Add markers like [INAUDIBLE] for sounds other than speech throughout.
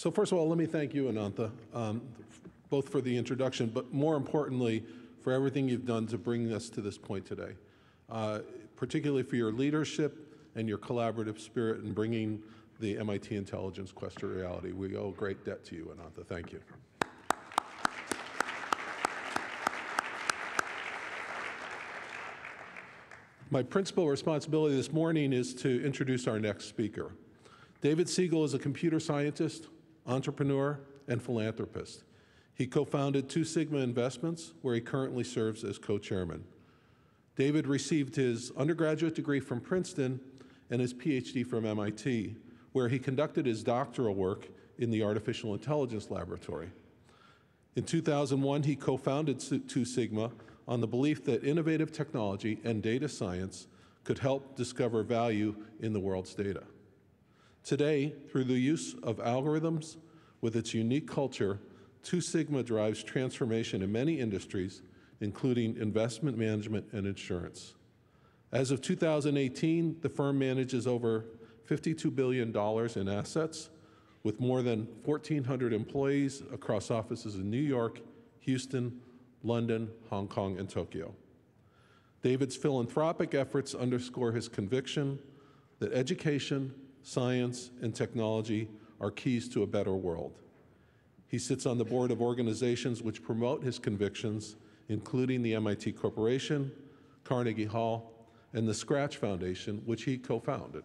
So first of all, let me thank you, Anantha, um, both for the introduction, but more importantly, for everything you've done to bring us to this point today, uh, particularly for your leadership and your collaborative spirit in bringing the MIT Intelligence Quest to reality. We owe great debt to you, Anantha. Thank you. My principal responsibility this morning is to introduce our next speaker. David Siegel is a computer scientist, entrepreneur, and philanthropist. He co founded Two Sigma Investments, where he currently serves as co chairman. David received his undergraduate degree from Princeton and his PhD from MIT, where he conducted his doctoral work in the Artificial Intelligence Laboratory. In 2001, he co founded Two Sigma on the belief that innovative technology and data science could help discover value in the world's data. Today, through the use of algorithms with its unique culture, Two Sigma drives transformation in many industries, including investment management and insurance. As of 2018, the firm manages over $52 billion in assets with more than 1,400 employees across offices in New York, Houston, London, Hong Kong, and Tokyo. David's philanthropic efforts underscore his conviction that education, science, and technology are keys to a better world. He sits on the board of organizations which promote his convictions, including the MIT Corporation, Carnegie Hall, and the Scratch Foundation, which he co founded.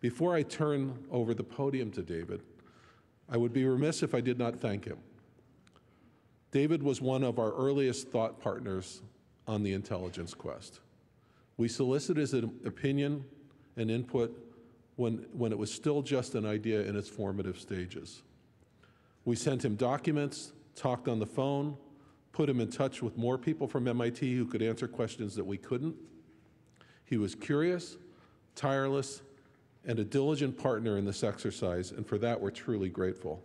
Before I turn over the podium to David, I would be remiss if I did not thank him. David was one of our earliest thought partners on the intelligence quest. We solicited his opinion and input when, when it was still just an idea in its formative stages. We sent him documents, talked on the phone, put him in touch with more people from MIT who could answer questions that we couldn't. He was curious, tireless, and a diligent partner in this exercise, and for that we're truly grateful.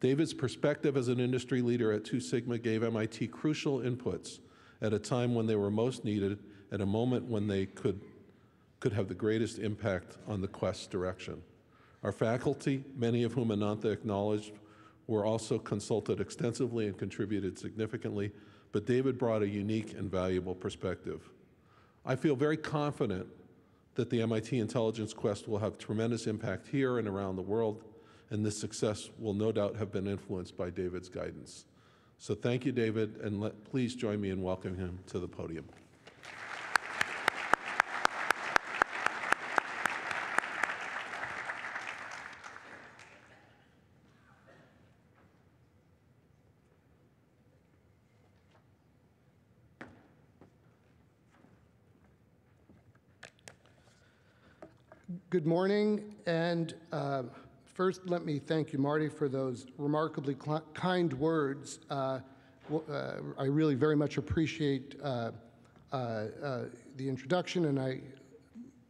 David's perspective as an industry leader at Two Sigma gave MIT crucial inputs at a time when they were most needed, at a moment when they could, could have the greatest impact on the Quest's direction. Our faculty, many of whom Anantha acknowledged, were also consulted extensively and contributed significantly, but David brought a unique and valuable perspective. I feel very confident that the MIT Intelligence Quest will have tremendous impact here and around the world and this success will no doubt have been influenced by David's guidance. So thank you, David, and let, please join me in welcoming him to the podium. Good morning, and uh, First, let me thank you, Marty, for those remarkably kind words. Uh, uh, I really very much appreciate uh, uh, uh, the introduction, and I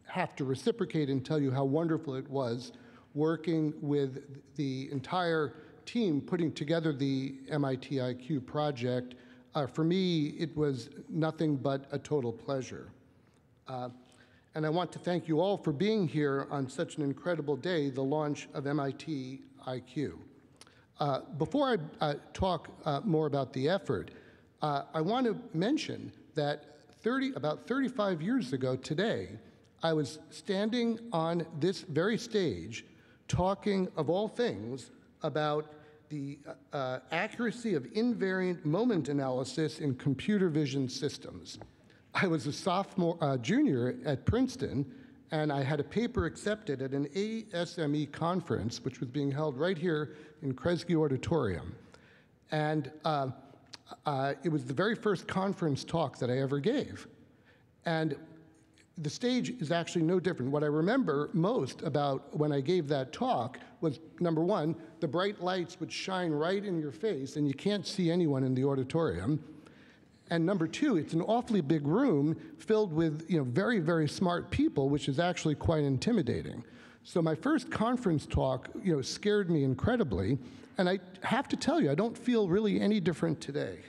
have to reciprocate and tell you how wonderful it was working with the entire team putting together the MIT IQ project. For me, it was nothing but a total pleasure. And I want to thank you all for being here on such an incredible day, the launch of MIT IQ. Uh, before I uh, talk uh, more about the effort, uh, I want to mention that 30, about 35 years ago today, I was standing on this very stage talking, of all things, about the uh, accuracy of invariant moment analysis in computer vision systems. I was a sophomore, uh, junior at Princeton, and I had a paper accepted at an ASME conference, which was being held right here in Kresge Auditorium. And uh, uh, it was the very first conference talk that I ever gave. And the stage is actually no different. What I remember most about when I gave that talk was number one, the bright lights would shine right in your face, and you can't see anyone in the auditorium. And number two, it's an awfully big room filled with you know, very, very smart people, which is actually quite intimidating. So my first conference talk you know, scared me incredibly. And I have to tell you, I don't feel really any different today.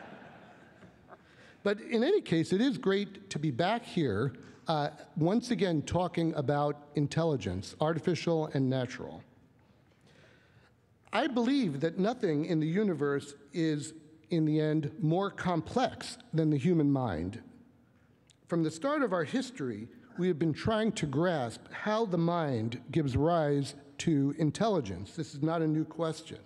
[LAUGHS] but in any case, it is great to be back here uh, once again talking about intelligence, artificial and natural. I believe that nothing in the universe is, in the end, more complex than the human mind. From the start of our history, we have been trying to grasp how the mind gives rise to intelligence. This is not a new question.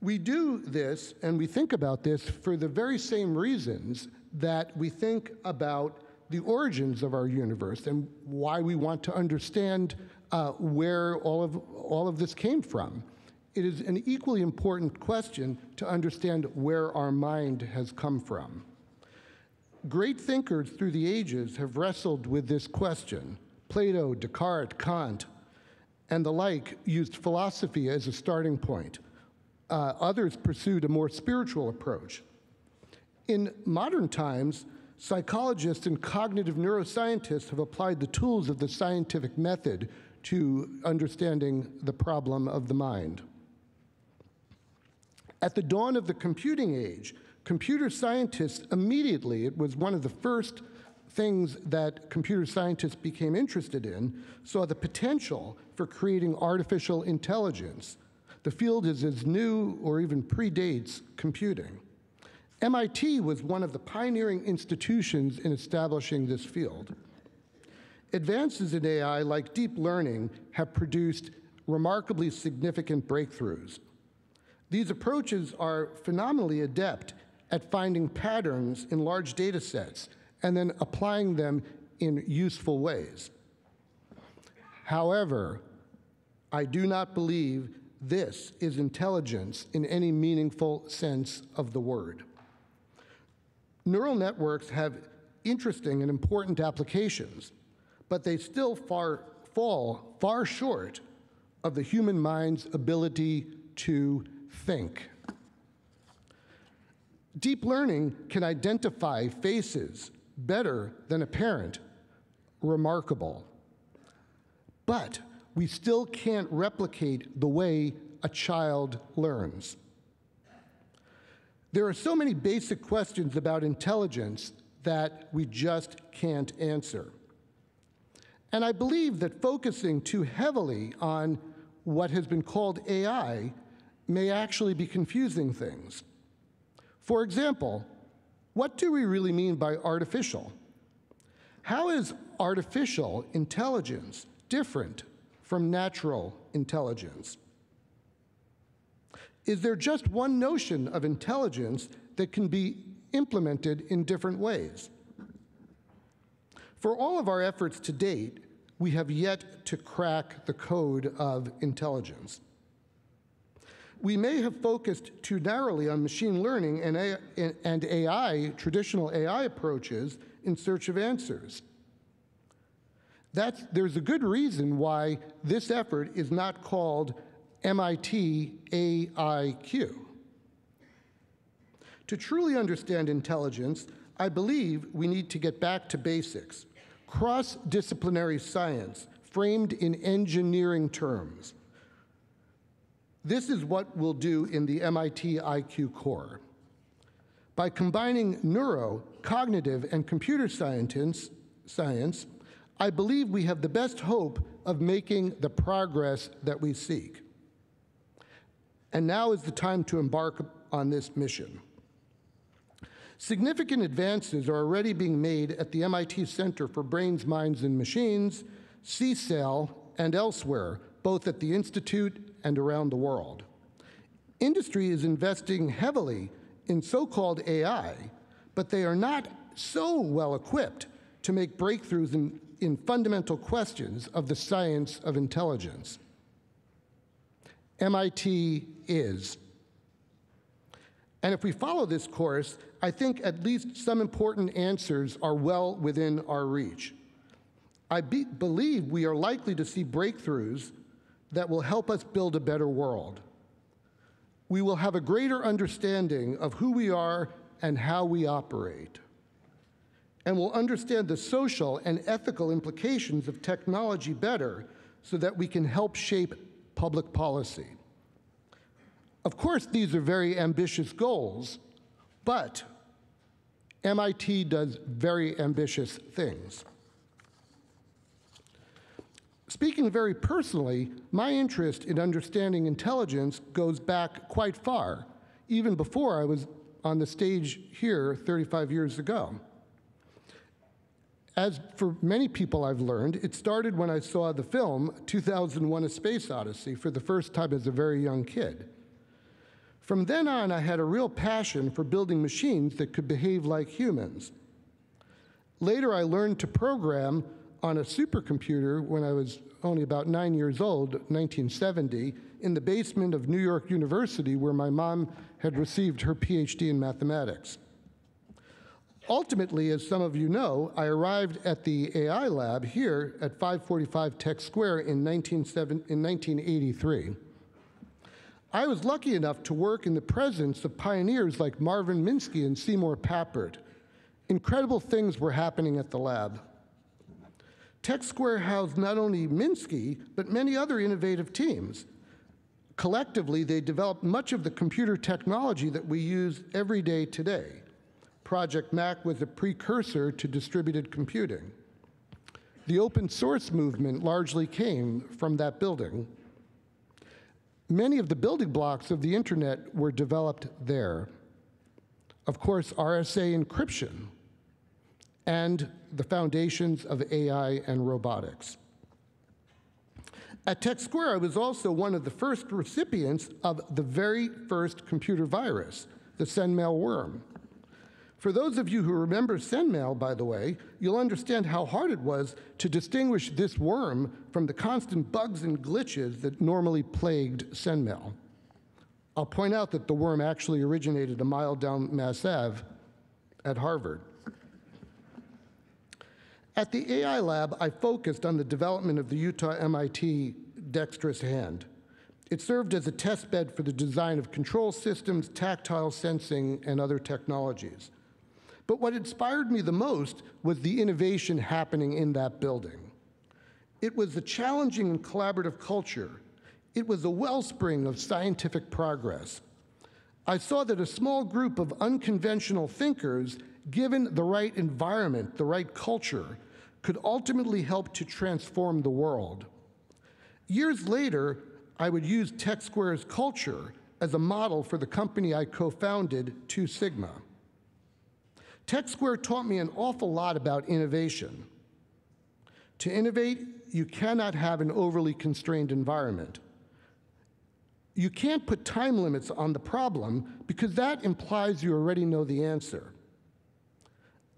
We do this and we think about this for the very same reasons that we think about the origins of our universe and why we want to understand uh, where all of, all of this came from. It is an equally important question to understand where our mind has come from. Great thinkers through the ages have wrestled with this question. Plato, Descartes, Kant, and the like used philosophy as a starting point. Uh, others pursued a more spiritual approach. In modern times, psychologists and cognitive neuroscientists have applied the tools of the scientific method to understanding the problem of the mind. At the dawn of the computing age, computer scientists immediately, it was one of the first things that computer scientists became interested in, saw the potential for creating artificial intelligence. The field is as new or even predates computing. MIT was one of the pioneering institutions in establishing this field. Advances in AI, like deep learning, have produced remarkably significant breakthroughs. These approaches are phenomenally adept at finding patterns in large data sets and then applying them in useful ways. However, I do not believe this is intelligence in any meaningful sense of the word. Neural networks have interesting and important applications, but they still far, fall far short of the human mind's ability to think. Deep learning can identify faces better than a parent. Remarkable. But we still can't replicate the way a child learns. There are so many basic questions about intelligence that we just can't answer. And I believe that focusing too heavily on what has been called AI may actually be confusing things. For example, what do we really mean by artificial? How is artificial intelligence different from natural intelligence? Is there just one notion of intelligence that can be implemented in different ways? For all of our efforts to date, we have yet to crack the code of intelligence. We may have focused too narrowly on machine learning and AI, and AI, traditional AI approaches, in search of answers. That's, there's a good reason why this effort is not called MIT AIQ. To truly understand intelligence, I believe we need to get back to basics cross disciplinary science framed in engineering terms. This is what we'll do in the MIT IQ core. By combining neuro, cognitive, and computer science, I believe we have the best hope of making the progress that we seek. And now is the time to embark on this mission. Significant advances are already being made at the MIT Center for Brains, Minds, and Machines, CSAIL, and elsewhere, both at the Institute and around the world. Industry is investing heavily in so called AI, but they are not so well equipped to make breakthroughs in, in fundamental questions of the science of intelligence. MIT is. And if we follow this course, I think at least some important answers are well within our reach. I be, believe we are likely to see breakthroughs that will help us build a better world. We will have a greater understanding of who we are and how we operate. And we'll understand the social and ethical implications of technology better so that we can help shape public policy. Of course, these are very ambitious goals, but MIT does very ambitious things. Speaking very personally, my interest in understanding intelligence goes back quite far, even before I was on the stage here 35 years ago. As for many people I've learned, it started when I saw the film 2001 A Space Odyssey for the first time as a very young kid. From then on, I had a real passion for building machines that could behave like humans. Later, I learned to program on a supercomputer when I was only about nine years old, 1970, in the basement of New York University, where my mom had received her PhD in mathematics. Ultimately, as some of you know, I arrived at the AI lab here at 545 Tech Square in, 1983. I was lucky enough to work in the presence of pioneers like Marvin Minsky and Seymour Papert. Incredible things were happening at the lab. Tech Square housed not only Minsky, but many other innovative teams. Collectively, they developed much of the computer technology that we use every day today. Project Mac was a precursor to distributed computing. The open source movement largely came from that building. Many of the building blocks of the internet were developed there. Of course, RSA encryption and the foundations of AI and robotics. At Tech Square, I was also one of the first recipients of the very first computer virus, the SendMail worm. For those of you who remember SendMail, by the way, you'll understand how hard it was to distinguish this worm from the constant bugs and glitches that normally plagued SendMail. I'll point out that the worm actually originated a mile down Mass Ave at Harvard. At the AI lab, I focused on the development of the Utah MIT dexterous hand. It served as a test bed for the design of control systems, tactile sensing, and other technologies. But what inspired me the most was the innovation happening in that building. It was a challenging and collaborative culture. It was a wellspring of scientific progress. I saw that a small group of unconventional thinkers, given the right environment, the right culture, could ultimately help to transform the world. Years later, I would use Tech Square's culture as a model for the company I co founded, Two Sigma. Tech Square taught me an awful lot about innovation. To innovate, you cannot have an overly constrained environment. You can't put time limits on the problem because that implies you already know the answer.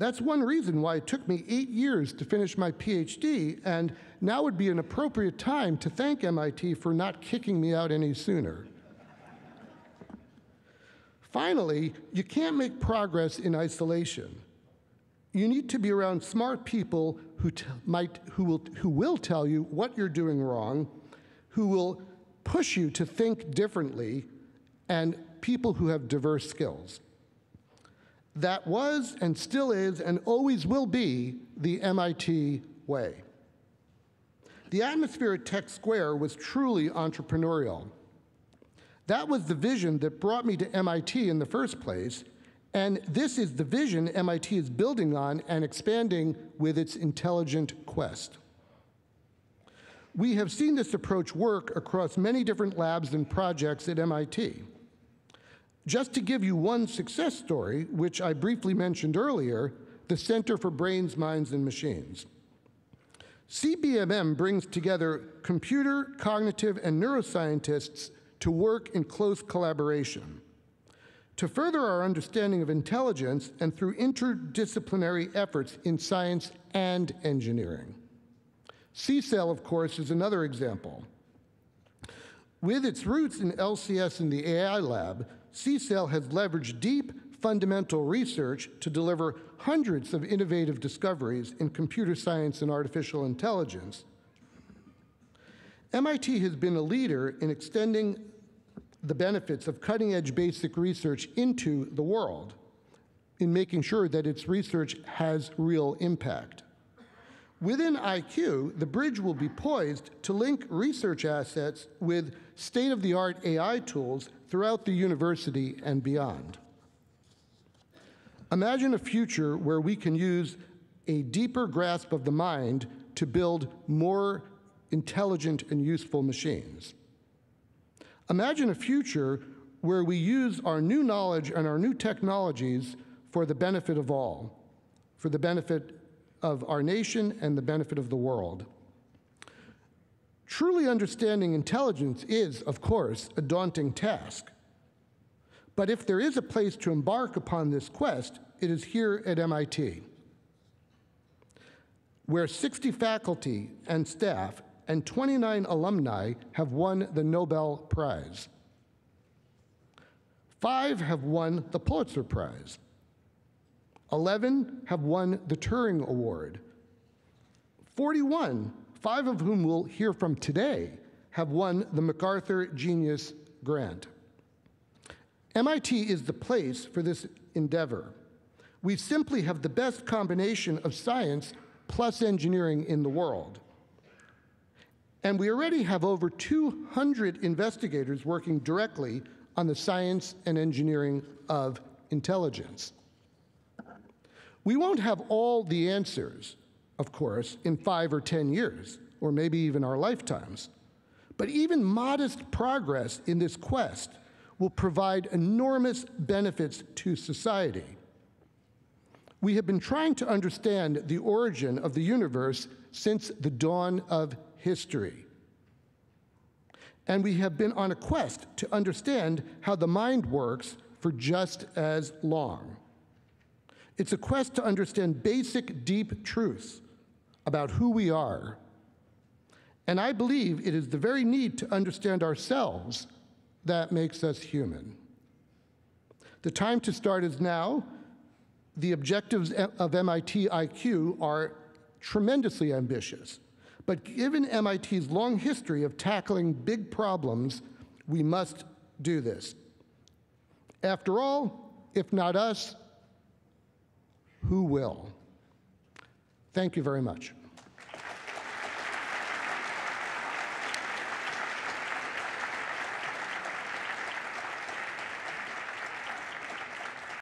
That's one reason why it took me eight years to finish my PhD, and now would be an appropriate time to thank MIT for not kicking me out any sooner. Finally, you can't make progress in isolation. You need to be around smart people who, might, who, will, who will tell you what you're doing wrong, who will push you to think differently, and people who have diverse skills. That was and still is and always will be the MIT way. The atmosphere at Tech Square was truly entrepreneurial. That was the vision that brought me to MIT in the first place, and this is the vision MIT is building on and expanding with its intelligent quest. We have seen this approach work across many different labs and projects at MIT. Just to give you one success story, which I briefly mentioned earlier, the Center for Brains, Minds, and Machines. CBMM brings together computer, cognitive, and neuroscientists to work in close collaboration. To further our understanding of intelligence and through interdisciplinary efforts in science and engineering. CSAIL, of course, is another example. With its roots in LCS and the AI lab, CSAIL has leveraged deep fundamental research to deliver hundreds of innovative discoveries in computer science and artificial intelligence. MIT has been a leader in extending the benefits of cutting edge basic research into the world, in making sure that its research has real impact. Within IQ, the bridge will be poised to link research assets with state of the art AI tools throughout the university and beyond. Imagine a future where we can use a deeper grasp of the mind to build more intelligent and useful machines. Imagine a future where we use our new knowledge and our new technologies for the benefit of all, for the benefit of our nation and the benefit of the world. Truly understanding intelligence is, of course, a daunting task. But if there is a place to embark upon this quest, it is here at MIT, where 60 faculty and staff and 29 alumni have won the Nobel Prize. Five have won the Pulitzer Prize. 11 have won the Turing Award. 41, five of whom we'll hear from today, have won the MacArthur Genius Grant. MIT is the place for this endeavor. We simply have the best combination of science plus engineering in the world. And we already have over 200 investigators working directly on the science and engineering of intelligence. We won't have all the answers, of course, in five or 10 years, or maybe even our lifetimes. But even modest progress in this quest will provide enormous benefits to society. We have been trying to understand the origin of the universe since the dawn of history. And we have been on a quest to understand how the mind works for just as long. It's a quest to understand basic, deep truths about who we are. And I believe it is the very need to understand ourselves that makes us human. The time to start is now. The objectives of MIT IQ are tremendously ambitious. But given MIT's long history of tackling big problems, we must do this. After all, if not us, who will? Thank you very much.